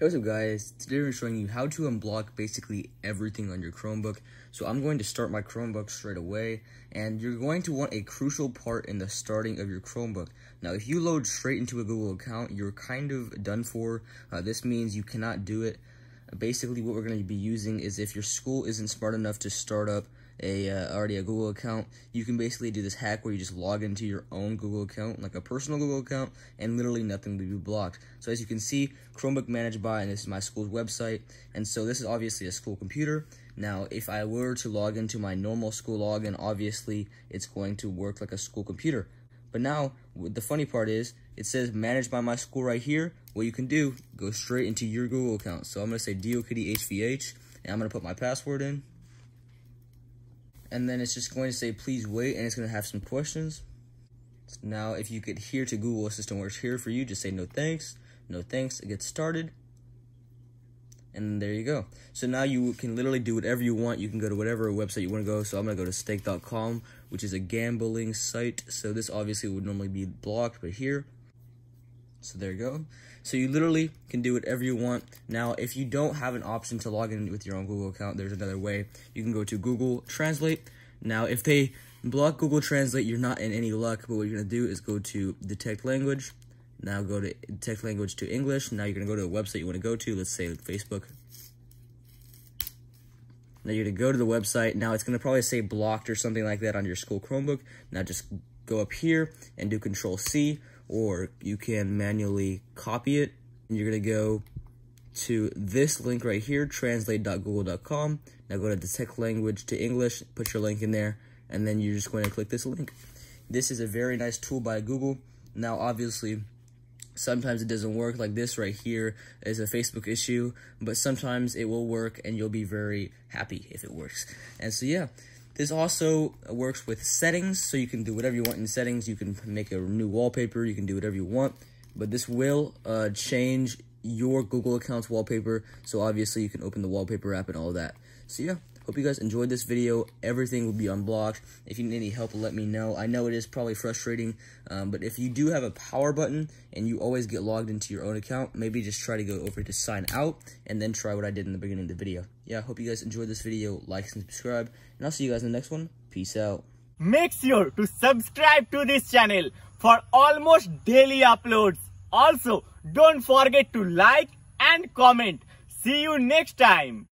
Hey, what's up guys? Today we're showing you how to unblock basically everything on your Chromebook. So I'm going to start my Chromebook straight away, and you're going to want a crucial part in the starting of your Chromebook. Now, if you load straight into a Google account, you're kind of done for. Uh, this means you cannot do it. Basically, what we're going to be using is if your school isn't smart enough to start up a uh, already a Google account, you can basically do this hack where you just log into your own Google account, like a personal Google account, and literally nothing will be blocked. So as you can see, Chromebook managed by, and this is my school's website, and so this is obviously a school computer. Now, if I were to log into my normal school login, obviously it's going to work like a school computer. But now, the funny part is, it says managed by my school right here. What you can do, go straight into your Google account. So I'm going to say DioKittyHVH, and I'm going to put my password in and then it's just going to say please wait and it's going to have some questions. So now if you could hear to google assistant works here for you just say no thanks no thanks it gets started. And there you go. So now you can literally do whatever you want. You can go to whatever website you want to go. So i'm going to go to stake.com which is a gambling site. So this obviously would normally be blocked but here so there you go. So you literally can do whatever you want. Now, if you don't have an option to log in with your own Google account, there's another way. You can go to Google Translate. Now, if they block Google Translate, you're not in any luck, but what you're going to do is go to detect language. Now go to detect language to English. Now you're going to go to a website you want to go to. Let's say Facebook. Now you're going to go to the website. Now it's going to probably say blocked or something like that on your school Chromebook. Now just go up here and do Control C or you can manually copy it. And you're going to go to this link right here, translate.google.com. Now go to detect language to English, put your link in there, and then you're just going to click this link. This is a very nice tool by Google. Now, obviously, sometimes it doesn't work like this right here is a Facebook issue, but sometimes it will work and you'll be very happy if it works. And so, yeah, this also works with settings, so you can do whatever you want in settings. You can make a new wallpaper, you can do whatever you want, but this will uh, change your Google account's wallpaper, so obviously you can open the wallpaper app and all of that. So yeah, hope you guys enjoyed this video. Everything will be unblocked. If you need any help, let me know. I know it is probably frustrating, um, but if you do have a power button and you always get logged into your own account, maybe just try to go over to sign out and then try what I did in the beginning of the video. Yeah, hope you guys enjoyed this video. Like and subscribe, and I'll see you guys in the next one. Peace out. Make sure to subscribe to this channel for almost daily uploads. Also, don't forget to like and comment. See you next time.